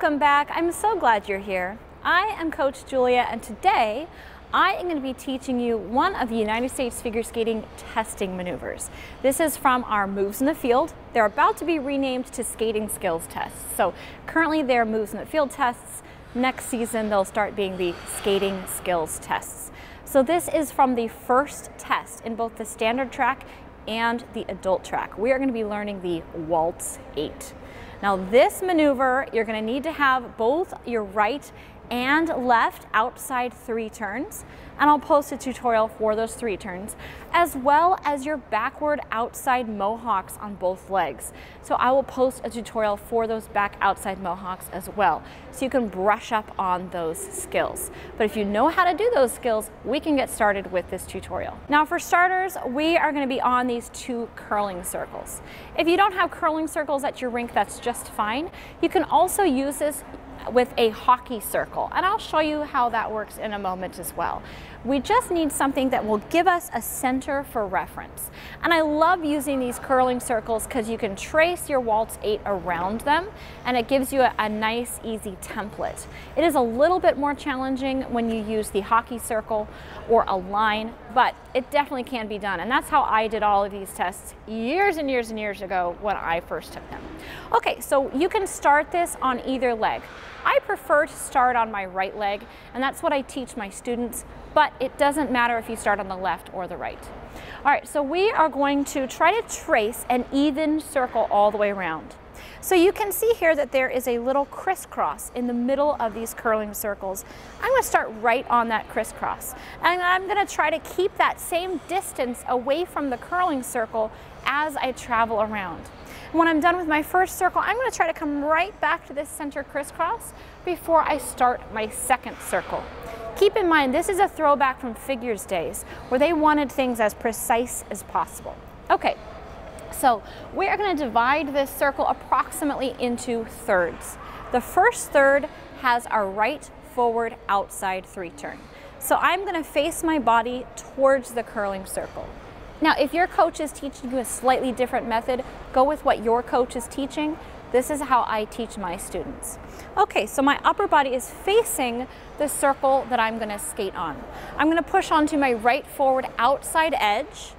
Welcome back. I'm so glad you're here. I am Coach Julia and today I am going to be teaching you one of the United States figure skating testing maneuvers. This is from our Moves in the Field. They're about to be renamed to Skating Skills Tests. So currently they're Moves in the Field tests. Next season they'll start being the Skating Skills Tests. So this is from the first test in both the standard track and the adult track. We are going to be learning the Waltz 8. Now this maneuver, you're gonna need to have both your right and left outside three turns and I'll post a tutorial for those three turns, as well as your backward outside mohawks on both legs. So I will post a tutorial for those back outside mohawks as well, so you can brush up on those skills. But if you know how to do those skills, we can get started with this tutorial. Now for starters, we are gonna be on these two curling circles. If you don't have curling circles at your rink, that's just fine. You can also use this with a hockey circle. And I'll show you how that works in a moment as well. We just need something that will give us a center for reference. And I love using these curling circles because you can trace your waltz 8 around them and it gives you a, a, nice easy template. It is a little bit more challenging when you use the hockey circle or a line, but it definitely can be done. And that's how I did all of these tests years and years and years ago when I first took them. Okay, so you can start this on either leg. I prefer to start on my right leg, and that's what I teach my students, but it doesn't matter if you start on the left or the right. All right, so we are going to try to trace an even circle all the way around. So you can see here that there is a little crisscross in the middle of these curling circles. I'm gonna start right on that crisscross. And I'm gonna try to keep that same distance away from the curling circle as I travel around. When I'm done with my first circle, I'm gonna try to come right back to this center crisscross before I start my second circle. Keep in mind, this is a throwback from figures days where they wanted things as precise as possible. Okay, so we are gonna divide this circle approximately into thirds. The first third has our right forward outside three turn. So I'm gonna face my body towards the curling circle. Now, if your coach is teaching you a slightly different method, go with what your coach is teaching. This is how I teach my students. Okay, so my upper body is facing the circle that I'm gonna skate on. I'm gonna push onto my right forward outside edge,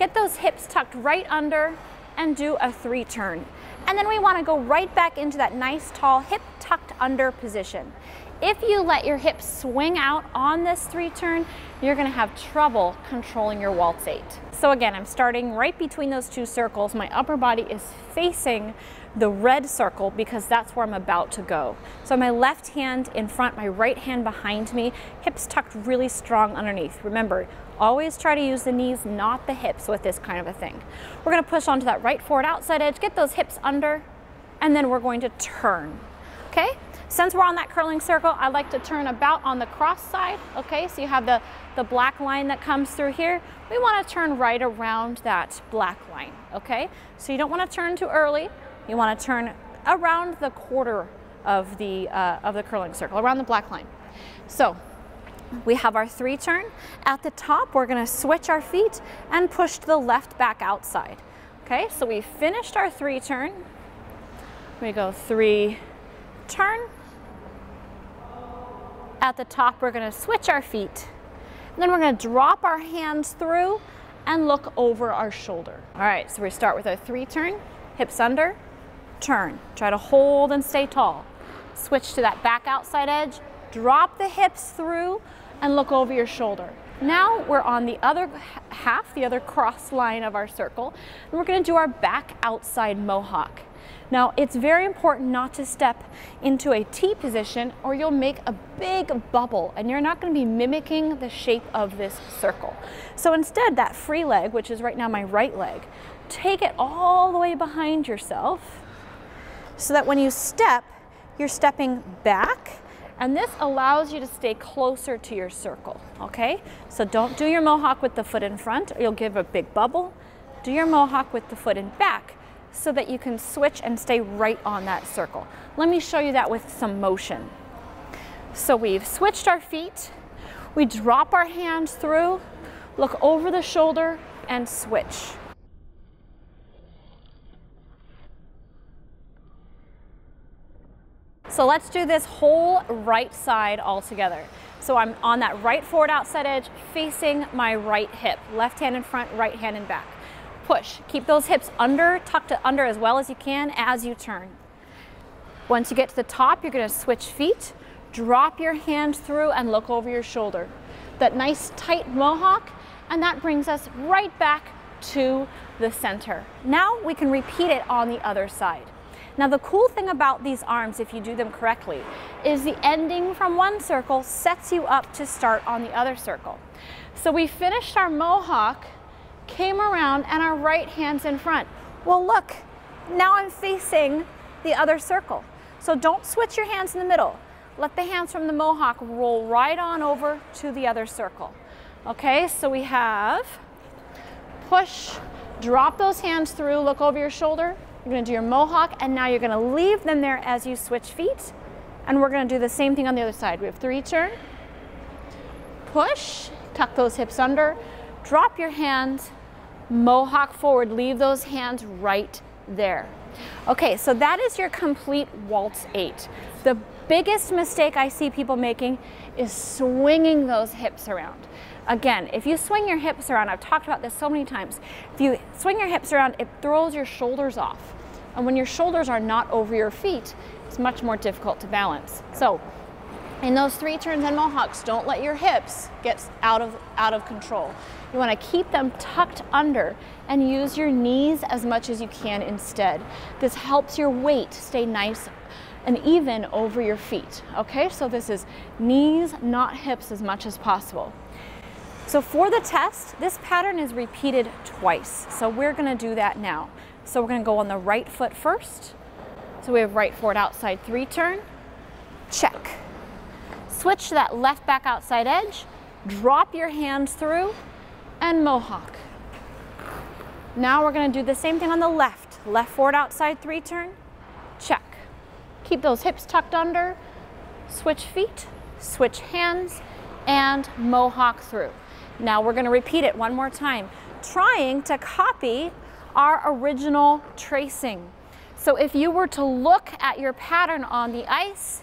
get those hips tucked right under, and do a three turn. And then we wanna go right back into that nice tall hip tucked under position. If you let your hips swing out on this three turn, you're gonna have trouble controlling your waltz eight. So again, I'm starting right between those two circles. My upper body is facing the red circle because that's where I'm about to go. So my left hand in front, my right hand behind me, hips tucked really strong underneath. Remember, always try to use the knees, not the hips with this kind of a thing. We're gonna push onto that right forward outside edge, get those hips under, and then we're going to turn, okay? Since we're on that curling circle, I like to turn about on the cross side, okay? So you have the, the black line that comes through here. We wanna turn right around that black line, okay? So you don't wanna turn too early. You wanna turn around the quarter of the, uh, of the curling circle, around the black line. So we have our three turn. At the top, we're gonna switch our feet and push to the left back outside. Okay, so we finished our three turn. We go three, turn, at the top, we're gonna switch our feet. And then we're gonna drop our hands through and look over our shoulder. All right, so we start with our three turn, hips under, turn. Try to hold and stay tall. Switch to that back outside edge, drop the hips through and look over your shoulder. Now we're on the other half, the other cross line of our circle, and we're gonna do our back outside mohawk. Now, it's very important not to step into a T position or you'll make a big bubble and you're not gonna be mimicking the shape of this circle. So instead, that free leg, which is right now my right leg, take it all the way behind yourself so that when you step, you're stepping back and this allows you to stay closer to your circle, okay? So don't do your mohawk with the foot in front, or you'll give a big bubble. Do your mohawk with the foot in back so that you can switch and stay right on that circle. Let me show you that with some motion. So we've switched our feet, we drop our hands through, look over the shoulder and switch. So let's do this whole right side all together. So I'm on that right forward outside edge facing my right hip, left hand in front, right hand in back. Push, keep those hips under, tucked under as well as you can as you turn. Once you get to the top, you're gonna switch feet, drop your hand through and look over your shoulder. That nice tight mohawk, and that brings us right back to the center. Now we can repeat it on the other side. Now the cool thing about these arms, if you do them correctly, is the ending from one circle sets you up to start on the other circle. So we finished our mohawk, came around, and our right hand's in front. Well look, now I'm facing the other circle. So don't switch your hands in the middle. Let the hands from the mohawk roll right on over to the other circle. Okay, so we have push, drop those hands through, look over your shoulder, you're gonna do your mohawk and now you're gonna leave them there as you switch feet. And we're gonna do the same thing on the other side. We have three turn, push, tuck those hips under, drop your hands, mohawk forward, leave those hands right there. Okay, so that is your complete waltz eight. The biggest mistake I see people making is swinging those hips around. Again, if you swing your hips around, I've talked about this so many times, if you swing your hips around, it throws your shoulders off. And when your shoulders are not over your feet, it's much more difficult to balance. So in those three turns and mohawks, don't let your hips get out of, out of control. You wanna keep them tucked under and use your knees as much as you can instead. This helps your weight stay nice and even over your feet, okay? So this is knees, not hips as much as possible. So for the test, this pattern is repeated twice. So we're gonna do that now. So we're gonna go on the right foot first. So we have right forward outside three turn, check. Switch to that left back outside edge, drop your hands through, and mohawk. Now we're gonna do the same thing on the left. Left forward outside three turn, check. Keep those hips tucked under, switch feet, switch hands, and mohawk through. Now we're gonna repeat it one more time, trying to copy our original tracing. So if you were to look at your pattern on the ice,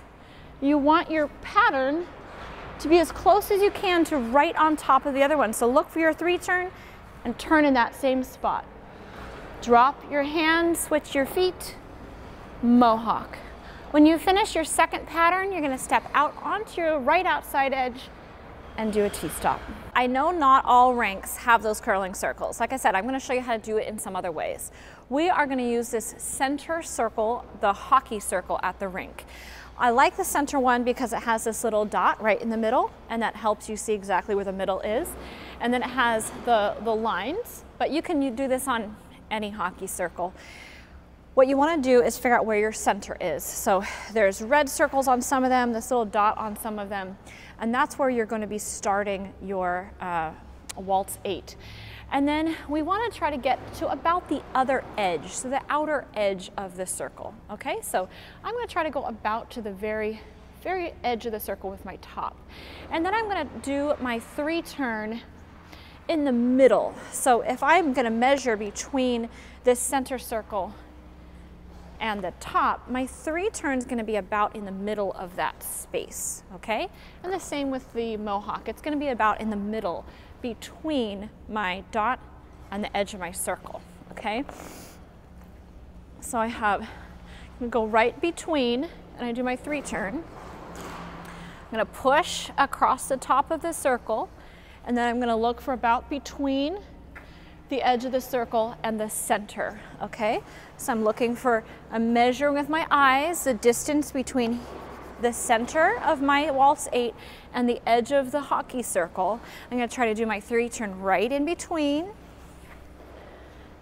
you want your pattern to be as close as you can to right on top of the other one. So look for your three turn and turn in that same spot. Drop your hand, switch your feet, mohawk. When you finish your second pattern, you're gonna step out onto your right outside edge and do a T-stop. I know not all rinks have those curling circles. Like I said, I'm gonna show you how to do it in some other ways. We are gonna use this center circle, the hockey circle at the rink. I like the center one because it has this little dot right in the middle and that helps you see exactly where the middle is. And then it has the, the lines, but you can do this on any hockey circle. What you wanna do is figure out where your center is. So there's red circles on some of them, this little dot on some of them. And that's where you're going to be starting your uh, waltz eight. And then we want to try to get to about the other edge, so the outer edge of the circle. Okay, so I'm going to try to go about to the very, very edge of the circle with my top. And then I'm going to do my three turn in the middle. So if I'm going to measure between this center circle and the top, my three turn is going to be about in the middle of that space, okay? And the same with the mohawk. It's going to be about in the middle between my dot and the edge of my circle, okay? So I have, I'm go right between and I do my three turn. I'm going to push across the top of the circle and then I'm going to look for about between the edge of the circle and the center, okay? So I'm looking for, I'm measuring with my eyes the distance between the center of my waltz eight and the edge of the hockey circle. I'm gonna try to do my three turn right in between.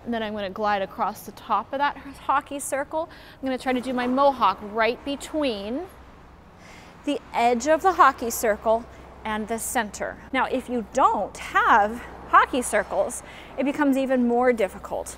And then I'm gonna glide across the top of that hockey circle. I'm gonna try to do my mohawk right between the edge of the hockey circle and the center. Now, if you don't have hockey circles, it becomes even more difficult.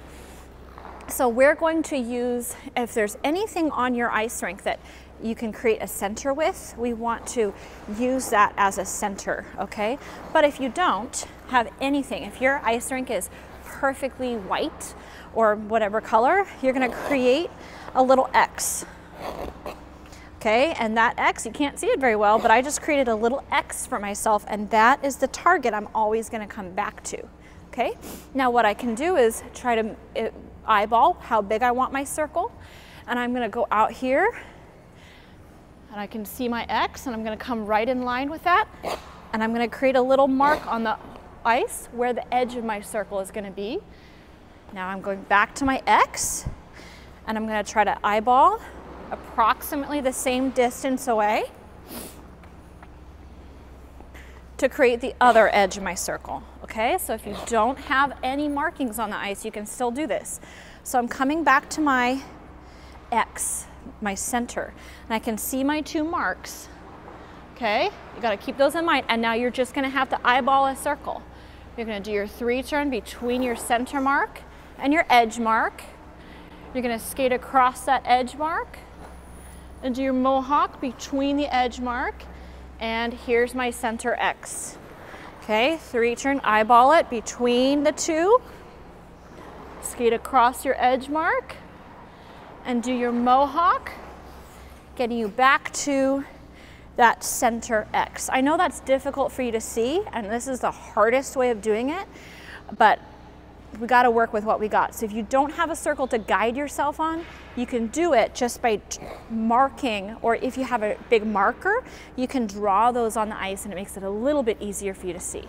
So we're going to use, if there's anything on your ice rink that you can create a center with, we want to use that as a center, okay? But if you don't have anything, if your ice rink is perfectly white or whatever color, you're gonna create a little X. Okay, and that X, you can't see it very well, but I just created a little X for myself and that is the target I'm always gonna come back to. Okay, now what I can do is try to uh, eyeball how big I want my circle and I'm gonna go out here and I can see my X and I'm gonna come right in line with that and I'm gonna create a little mark on the ice where the edge of my circle is gonna be. Now I'm going back to my X and I'm gonna try to eyeball approximately the same distance away to create the other edge of my circle. Okay, so if you don't have any markings on the ice, you can still do this. So I'm coming back to my X, my center, and I can see my two marks. Okay, you gotta keep those in mind. And now you're just gonna have to eyeball a circle. You're gonna do your three turn between your center mark and your edge mark. You're gonna skate across that edge mark and do your mohawk between the edge mark. And here's my center X. Okay, three turn, eyeball it between the two. Skate across your edge mark and do your mohawk, getting you back to that center X. I know that's difficult for you to see, and this is the hardest way of doing it, but we got to work with what we got. So if you don't have a circle to guide yourself on, you can do it just by marking, or if you have a big marker, you can draw those on the ice and it makes it a little bit easier for you to see.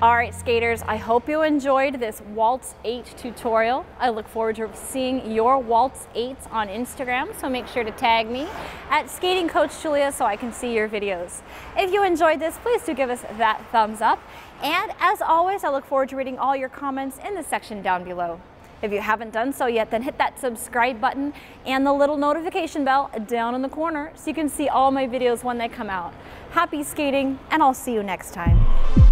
All right, skaters, I hope you enjoyed this Waltz 8 tutorial. I look forward to seeing your Waltz 8s on Instagram, so make sure to tag me at Skating Coach Julia so I can see your videos. If you enjoyed this, please do give us that thumbs up. And as always, I look forward to reading all your comments in the section down below. If you haven't done so yet, then hit that subscribe button and the little notification bell down in the corner so you can see all my videos when they come out. Happy skating, and I'll see you next time.